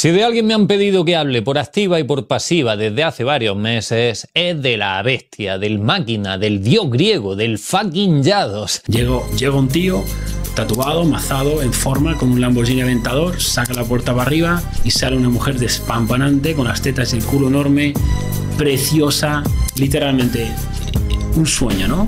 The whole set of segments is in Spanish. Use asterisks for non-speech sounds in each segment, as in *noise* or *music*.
Si de alguien me han pedido que hable por activa y por pasiva desde hace varios meses, es de la bestia, del máquina, del dios griego, del fucking Yados. Llegó, llega un tío tatuado, mazado, en forma, con un Lamborghini Aventador, saca la puerta para arriba y sale una mujer despampanante, con las tetas y el culo enorme, preciosa, literalmente un sueño, ¿no?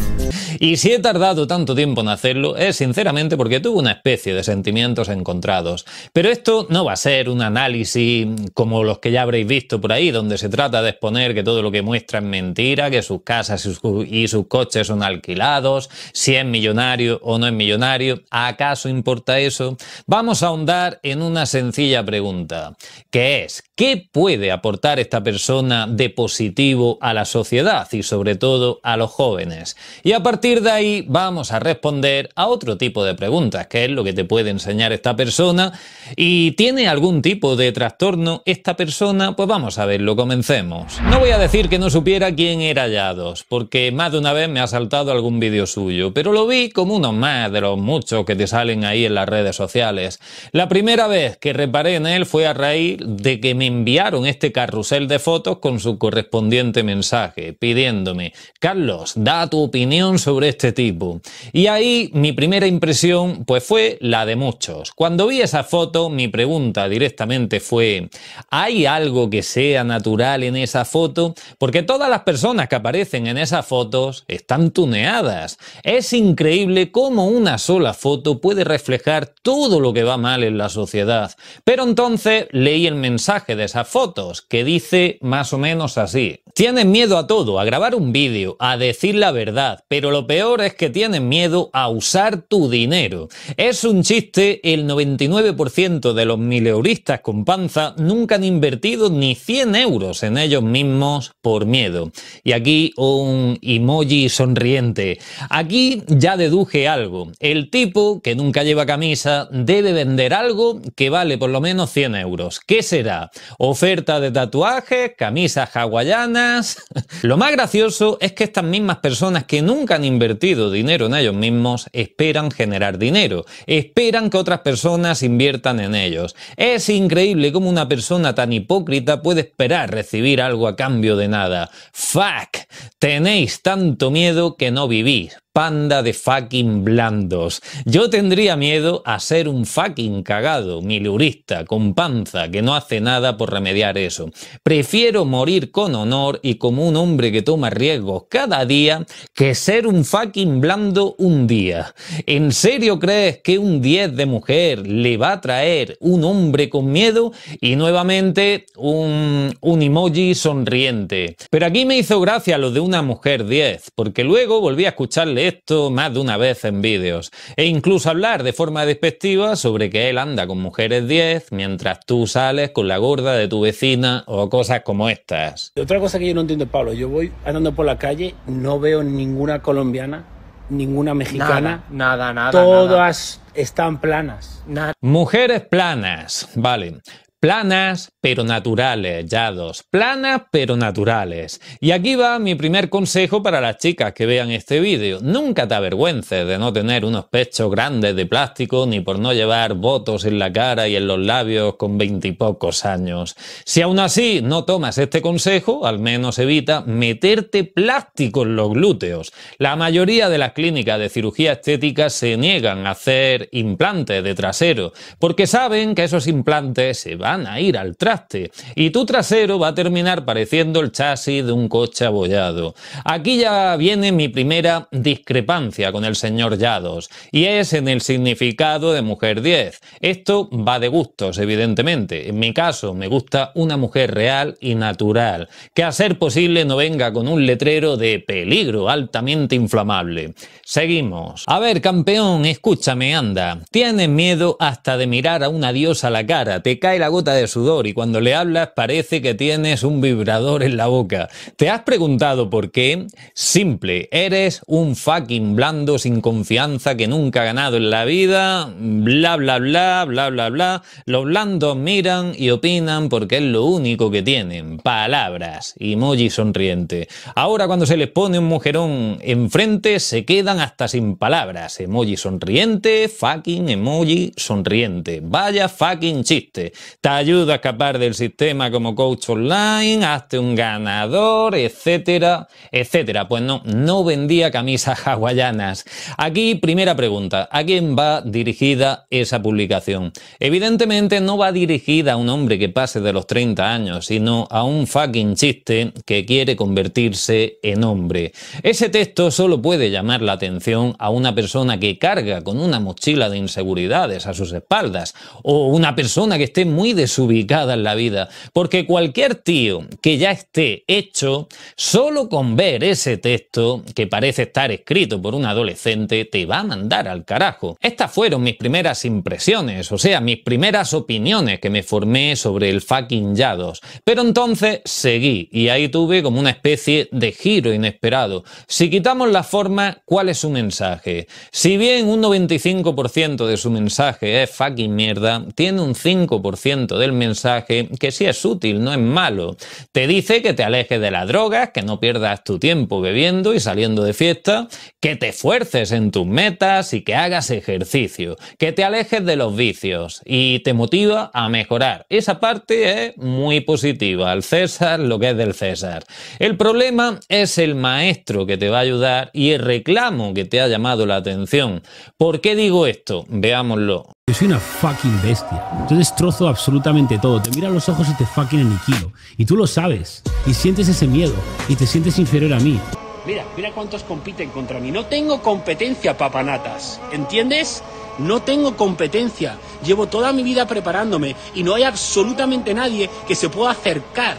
Y si he tardado tanto tiempo en hacerlo es sinceramente porque tuve una especie de sentimientos encontrados. Pero esto no va a ser un análisis como los que ya habréis visto por ahí, donde se trata de exponer que todo lo que muestra es mentira, que sus casas y sus coches son alquilados, si es millonario o no es millonario. ¿Acaso importa eso? Vamos a ahondar en una sencilla pregunta, que es, ¿qué puede aportar esta persona de positivo a la sociedad y sobre todo a los jóvenes? Y a partir de ahí vamos a responder a otro tipo de preguntas, que es lo que te puede enseñar esta persona. ¿Y tiene algún tipo de trastorno esta persona? Pues vamos a verlo, comencemos. No voy a decir que no supiera quién era Yados, porque más de una vez me ha saltado algún vídeo suyo, pero lo vi como uno más de los muchos que te salen ahí en las redes sociales. La primera vez que reparé en él fue a raíz de que me enviaron este carrusel de fotos con su correspondiente mensaje, pidiéndome, Carlos, da tu opinión sobre este tipo. Y ahí mi primera impresión pues fue la de muchos. Cuando vi esa foto mi pregunta directamente fue ¿hay algo que sea natural en esa foto? Porque todas las personas que aparecen en esas fotos están tuneadas. Es increíble cómo una sola foto puede reflejar todo lo que va mal en la sociedad. Pero entonces leí el mensaje de esas fotos que dice más o menos así. Tienes miedo a todo, a grabar un vídeo, a decir la verdad, pero lo peor es que tienen miedo a usar tu dinero. Es un chiste, el 99% de los mileuristas con panza nunca han invertido ni 100 euros en ellos mismos por miedo. Y aquí un emoji sonriente. Aquí ya deduje algo. El tipo que nunca lleva camisa debe vender algo que vale por lo menos 100 euros. ¿Qué será? ¿Oferta de tatuajes? ¿Camisas hawaianas? *laughs* Lo más gracioso es que estas mismas personas que nunca han invertido dinero en ellos mismos esperan generar dinero, esperan que otras personas inviertan en ellos. Es increíble cómo una persona tan hipócrita puede esperar recibir algo a cambio de nada. Fuck, tenéis tanto miedo que no vivís panda de fucking blandos. Yo tendría miedo a ser un fucking cagado, milurista, con panza, que no hace nada por remediar eso. Prefiero morir con honor y como un hombre que toma riesgos cada día que ser un fucking blando un día. ¿En serio crees que un 10 de mujer le va a traer un hombre con miedo? Y nuevamente un, un emoji sonriente. Pero aquí me hizo gracia lo de una mujer 10, porque luego volví a escucharle esto más de una vez en vídeos e incluso hablar de forma despectiva sobre que él anda con mujeres 10 mientras tú sales con la gorda de tu vecina o cosas como estas. Otra cosa que yo no entiendo, Pablo, yo voy andando por la calle, no veo ninguna colombiana, ninguna mexicana, nada, nada, todas están planas. Mujeres planas, vale. Planas pero naturales, dos Planas pero naturales. Y aquí va mi primer consejo para las chicas que vean este vídeo. Nunca te avergüences de no tener unos pechos grandes de plástico ni por no llevar votos en la cara y en los labios con veintipocos años. Si aún así no tomas este consejo, al menos evita meterte plástico en los glúteos. La mayoría de las clínicas de cirugía estética se niegan a hacer implantes de trasero porque saben que esos implantes se van a ir al traste y tu trasero va a terminar pareciendo el chasis de un coche abollado. Aquí ya viene mi primera discrepancia con el señor Yados y es en el significado de mujer 10. Esto va de gustos, evidentemente. En mi caso me gusta una mujer real y natural, que a ser posible no venga con un letrero de peligro altamente inflamable. Seguimos. A ver, campeón, escúchame, anda. Tienes miedo hasta de mirar a una diosa a la cara, te cae la gota de sudor y cuando le hablas parece que tienes un vibrador en la boca. ¿Te has preguntado por qué? Simple, eres un fucking blando sin confianza que nunca ha ganado en la vida, bla bla bla, bla bla bla. Los blandos miran y opinan porque es lo único que tienen, palabras, emoji sonriente. Ahora cuando se les pone un mujerón enfrente se quedan hasta sin palabras, emoji sonriente, fucking emoji sonriente. Vaya fucking chiste ayudo a escapar del sistema como coach online, hazte un ganador, etcétera, etcétera. Pues no, no vendía camisas *laughs* hawaianas. Aquí, primera pregunta, ¿a quién va dirigida esa publicación? Evidentemente no va dirigida a un hombre que pase de los 30 años, sino a un fucking chiste que quiere convertirse en hombre. Ese texto solo puede llamar la atención a una persona que carga con una mochila de inseguridades a sus espaldas o una persona que esté muy desubicada en la vida, porque cualquier tío que ya esté hecho, solo con ver ese texto que parece estar escrito por un adolescente, te va a mandar al carajo. Estas fueron mis primeras impresiones, o sea, mis primeras opiniones que me formé sobre el fucking Yados. Pero entonces seguí y ahí tuve como una especie de giro inesperado. Si quitamos la forma, ¿cuál es su mensaje? Si bien un 95% de su mensaje es fucking mierda, tiene un 5% del mensaje que sí es útil, no es malo. Te dice que te alejes de las drogas, que no pierdas tu tiempo bebiendo y saliendo de fiesta, que te esfuerces en tus metas y que hagas ejercicio, que te alejes de los vicios y te motiva a mejorar. Esa parte es muy positiva, al César lo que es del César. El problema es el maestro que te va a ayudar y el reclamo que te ha llamado la atención. ¿Por qué digo esto? Veámoslo. Yo soy una fucking bestia. Yo destrozo absolutamente todo. Te miro a los ojos y te fucking aniquilo. Y tú lo sabes. Y sientes ese miedo. Y te sientes inferior a mí. Mira, mira cuántos compiten contra mí. No tengo competencia, papanatas. ¿Entiendes? No tengo competencia. Llevo toda mi vida preparándome y no hay absolutamente nadie que se pueda acercar.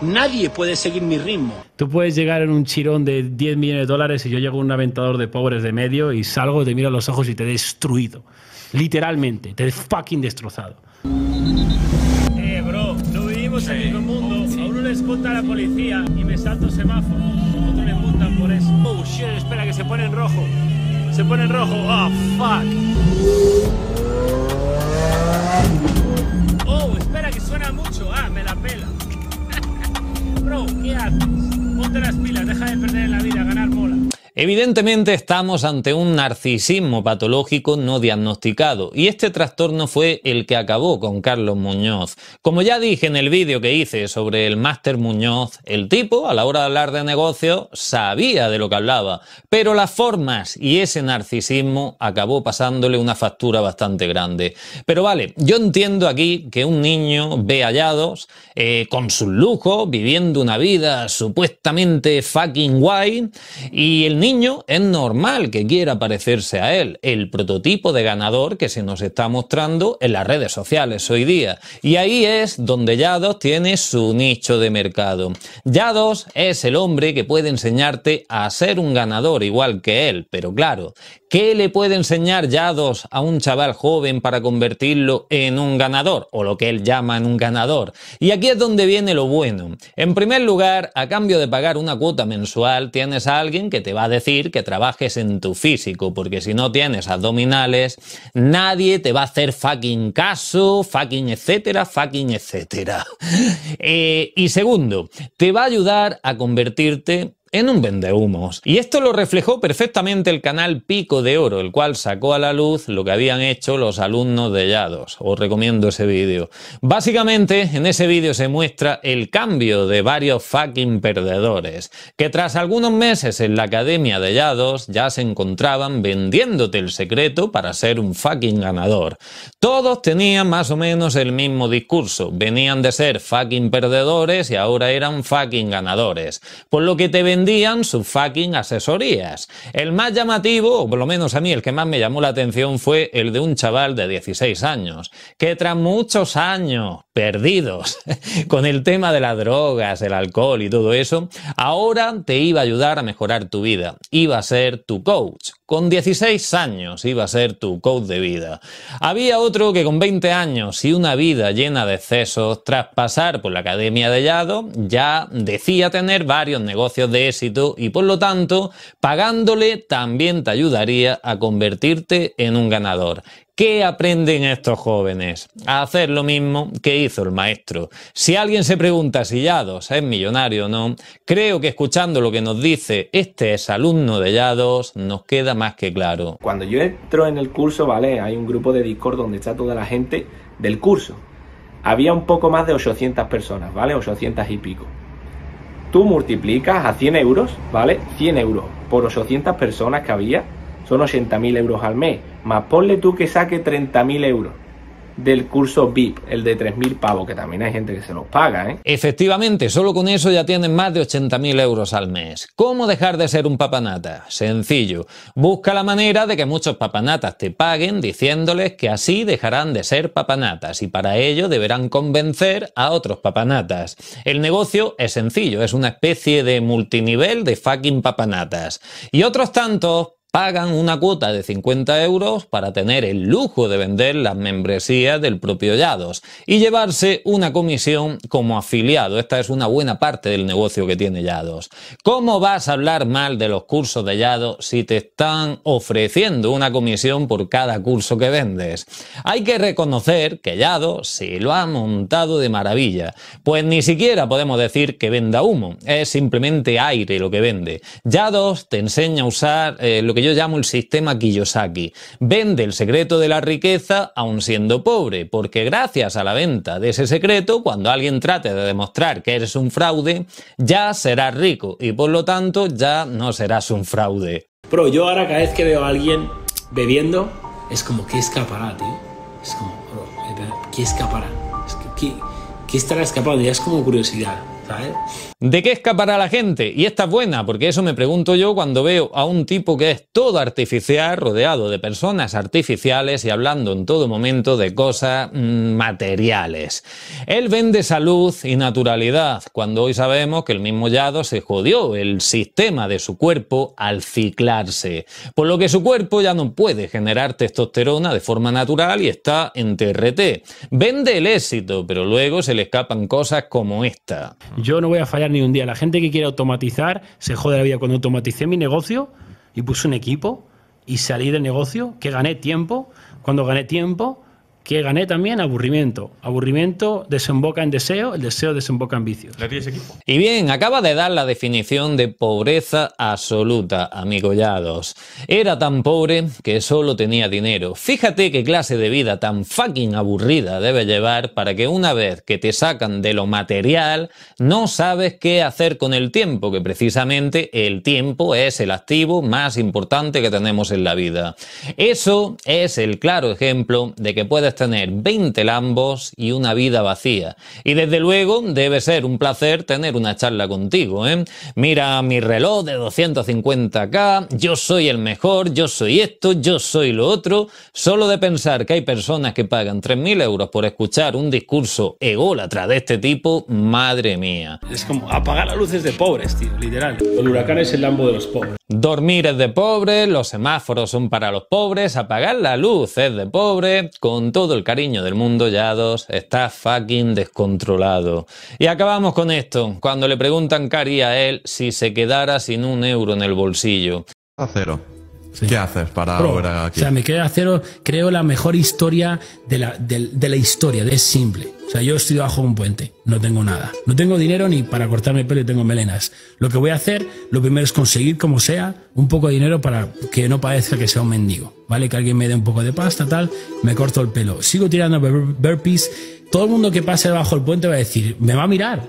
Nadie puede seguir mi ritmo. Tú puedes llegar en un chirón de 10 millones de dólares y yo llego en un aventador de pobres de medio y salgo, te miro a los ojos y te he destruido. Literalmente, te he fucking destrozado. Eh, bro, no vivimos en el mismo mundo. A uno les escolta la policía y me salto semáforo. A otro le multan por eso. Oh shit, espera que se pone en rojo. Se pone en rojo. Oh fuck. Evidentemente estamos ante un narcisismo patológico no diagnosticado y este trastorno fue el que acabó con Carlos Muñoz. Como ya dije en el vídeo que hice sobre el máster Muñoz, el tipo a la hora de hablar de negocio sabía de lo que hablaba, pero las formas y ese narcisismo acabó pasándole una factura bastante grande. Pero vale, yo entiendo aquí que un niño ve hallados eh, con sus lujos, viviendo una vida supuestamente fucking guay y el niño es normal que quiera parecerse a él, el prototipo de ganador que se nos está mostrando en las redes sociales hoy día. Y ahí es donde Yados tiene su nicho de mercado. Yados es el hombre que puede enseñarte a ser un ganador igual que él, pero claro, ¿qué le puede enseñar Yados a un chaval joven para convertirlo en un ganador? O lo que él llama en un ganador. Y aquí es donde viene lo bueno. En primer lugar, a cambio de pagar una cuota mensual, tienes a alguien que te va a decir que trabajes en tu físico, porque si no tienes abdominales, nadie te va a hacer fucking caso, fucking etcétera, fucking etcétera. *laughs* Eh, y segundo, te va a ayudar a convertirte en un vendehumos. Y esto lo reflejó perfectamente el canal Pico de Oro, el cual sacó a la luz lo que habían hecho los alumnos de Yados. Os recomiendo ese vídeo. Básicamente, en ese vídeo se muestra el cambio de varios fucking perdedores, que tras algunos meses en la academia de Yados ya se encontraban vendiéndote el secreto para ser un fucking ganador. Todos tenían más o menos el mismo discurso, venían de ser fucking perdedores y ahora eran fucking ganadores. Por lo que te vendían sus fucking asesorías. El más llamativo, o por lo menos a mí el que más me llamó la atención, fue el de un chaval de 16 años, que tras muchos años perdidos *laughs* con el tema de las drogas, el alcohol y todo eso, ahora te iba a ayudar a mejorar tu vida. Iba a ser tu coach. Con 16 años iba a ser tu coach de vida. Había otro que con 20 años y una vida llena de excesos, tras pasar por la Academia de Yado, ya decía tener varios negocios de éxito y por lo tanto, pagándole también te ayudaría a convertirte en un ganador. ¿Qué aprenden estos jóvenes? A hacer lo mismo que hizo el maestro. Si alguien se pregunta si Yados es millonario o no, creo que escuchando lo que nos dice este es alumno de Yados, nos queda más que claro. Cuando yo entro en el curso, ¿vale? Hay un grupo de Discord donde está toda la gente del curso. había un poco más de 800 personas, ¿vale? 800 y pico. Tú multiplicas a 100 euros, ¿vale? 100 euros por 800 personas que había, son 80.000 euros al mes. Más ponle tú que saque 30.000 euros del curso VIP, el de 3.000 pavos, que también hay gente que se los paga, ¿eh? Efectivamente, solo con eso ya tienen más de 80.000 euros al mes. ¿Cómo dejar de ser un papanata? Sencillo. Busca la manera de que muchos papanatas te paguen diciéndoles que así dejarán de ser papanatas y para ello deberán convencer a otros papanatas. El negocio es sencillo, es una especie de multinivel de fucking papanatas. Y otros tantos pagan una cuota de 50 euros para tener el lujo de vender las membresías del propio Yados y llevarse una comisión como afiliado. Esta es una buena parte del negocio que tiene Yados. ¿Cómo vas a hablar mal de los cursos de Yados si te están ofreciendo una comisión por cada curso que vendes? Hay que reconocer que Yados se lo ha montado de maravilla, pues ni siquiera podemos decir que venda humo, es simplemente aire lo que vende. Yados te enseña a usar eh, lo que yo llamo el sistema Kiyosaki. Vende el secreto de la riqueza aun siendo pobre, porque gracias a la venta de ese secreto, cuando alguien trate de demostrar que eres un fraude, ya serás rico y por lo tanto ya no serás un fraude. Pero yo ahora cada vez que veo a alguien bebiendo, es como, ¿qué escapará, tío? Es como, bro, ¿qué escapará? ¿Qué, qué estará escapando? Ya es como curiosidad, ¿De qué escapará la gente? Y esta es buena, porque eso me pregunto yo cuando veo a un tipo que es todo artificial, rodeado de personas artificiales y hablando en todo momento de cosas mm, materiales. Él vende salud y naturalidad, cuando hoy sabemos que el mismo Yado se jodió el sistema de su cuerpo al ciclarse, por lo que su cuerpo ya no puede generar testosterona de forma natural y está en TRT. Vende el éxito, pero luego se le escapan cosas como esta. Yo no voy a fallar ni un día. La gente que quiere automatizar se jode la vida. Cuando automaticé mi negocio y puse un equipo y salí del negocio, que gané tiempo. Cuando gané tiempo, que gané también aburrimiento. Aburrimiento desemboca en deseo, el deseo desemboca en vicios. Y bien, acaba de dar la definición de pobreza absoluta, amigo Yados. Era tan pobre que solo tenía dinero. Fíjate qué clase de vida tan fucking aburrida debe llevar para que una vez que te sacan de lo material, no sabes qué hacer con el tiempo, que precisamente el tiempo es el activo más importante que tenemos en la vida. Eso es el claro ejemplo de que puedes tener 20 lambos y una vida vacía. Y desde luego debe ser un placer tener una charla contigo. ¿eh? Mira mi reloj de 250k, yo soy el mejor, yo soy esto, yo soy lo otro. Solo de pensar que hay personas que pagan 3.000 euros por escuchar un discurso ególatra de este tipo, madre mía. Es como apagar las luces de pobres, tío, literal. El huracán es el lambo de los pobres. Dormir es de pobres, los semáforos son para los pobres, apagar la luz es de pobre, con todo el cariño del mundo, Yados, está fucking descontrolado. Y acabamos con esto, cuando le preguntan qué haría a él si se quedara sin un euro en el bolsillo. A cero. ¿Qué haces para Bro, O aquí? sea, me queda a cero, creo la mejor historia de la, de, de la historia, es simple. Sea, yo estoy bajo un puente, no tengo nada. No tengo dinero ni para cortarme el pelo y tengo melenas. Lo que voy a hacer, lo primero es conseguir, como sea, un poco de dinero para que no parezca que sea un mendigo. ¿Vale? Que alguien me dé un poco de pasta, tal, me corto el pelo. Sigo tirando bur- burpees. Todo el mundo que pase bajo el puente va a decir, me va a mirar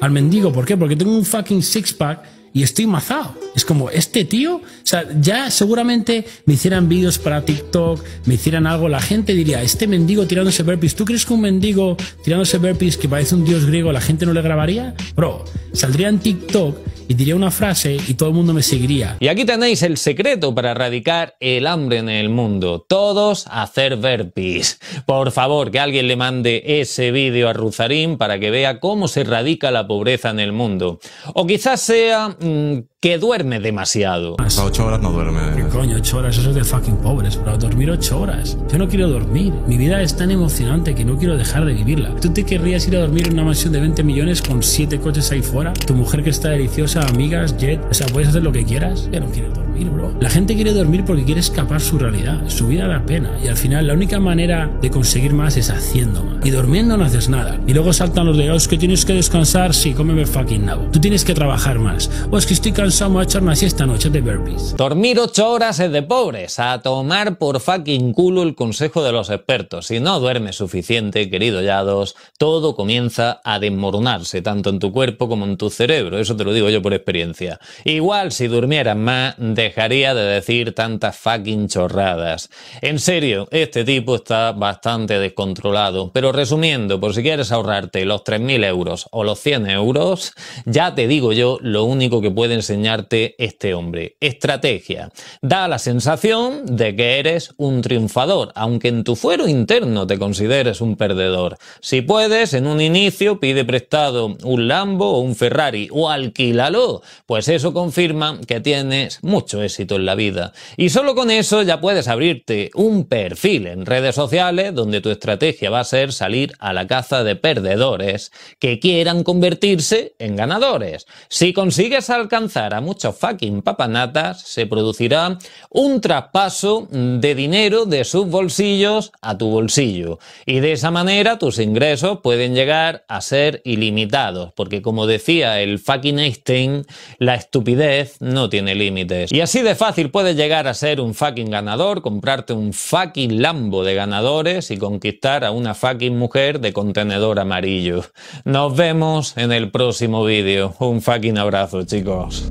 al mendigo. ¿Por qué? Porque tengo un fucking six-pack y estoy mazado. Es como, este tío, o sea, ya seguramente me hicieran vídeos para TikTok, me hicieran algo, la gente diría, este mendigo tirándose burpees, ¿tú crees que un mendigo tirándose burpees que parece un dios griego la gente no le grabaría? Bro, saldría en TikTok y diría una frase y todo el mundo me seguiría. Y aquí tenéis el secreto para erradicar el hambre en el mundo. Todos hacer burpees. Por favor, que alguien le mande ese vídeo a Ruzarín para que vea cómo se erradica la pobreza en el mundo. O quizás sea mm, que duerme demasiado. A ocho horas no ¿Qué duerme. coño? Ocho horas, eso es de fucking pobres, bro. Dormir ocho horas. Yo no quiero dormir. Mi vida es tan emocionante que no quiero dejar de vivirla. ¿Tú te querrías ir a dormir en una mansión de 20 millones con siete coches ahí fuera? Tu mujer que está deliciosa, amigas, jet. O sea, puedes hacer lo que quieras. Yo no quiero dormir. Dormir, bro. La gente quiere dormir porque quiere escapar su realidad. Su vida da pena. Y al final, la única manera de conseguir más es haciendo más. Y durmiendo no haces nada. Y luego saltan los de, oh, es que tienes que descansar, sí, cómeme fucking nabo. Tú tienes que trabajar más. O es que estoy cansado, me voy a echar una siesta noche de burpees. Dormir ocho horas es de pobres. A tomar por fucking culo el consejo de los expertos. Si no duermes suficiente, querido Yados, todo comienza a desmoronarse, tanto en tu cuerpo como en tu cerebro. Eso te lo digo yo por experiencia. Igual si durmieras más, dejaría de decir tantas fucking chorradas. En serio, este tipo está bastante descontrolado. Pero resumiendo, por si quieres ahorrarte los 3.000 euros o los 100 euros, ya te digo yo lo único que puede enseñarte este hombre. Estrategia. Da la sensación de que eres un triunfador, aunque en tu fuero interno te consideres un perdedor. Si puedes, en un inicio pide prestado un Lambo o un Ferrari o alquílalo, pues eso confirma que tienes mucho éxito en la vida. Y solo con eso ya puedes abrirte un perfil en redes sociales donde tu estrategia va a ser salir a la caza de perdedores que quieran convertirse en ganadores. Si consigues alcanzar a muchos fucking papanatas, se producirá un traspaso de dinero de sus bolsillos a tu bolsillo. Y de esa manera tus ingresos pueden llegar a ser ilimitados, porque como decía el fucking Einstein, la estupidez no tiene límites. Y así de fácil puedes llegar a ser un fucking ganador, comprarte un fucking Lambo de ganadores y conquistar a una fucking mujer de contenedor amarillo. Nos vemos en el próximo vídeo. Un fucking abrazo, chicos.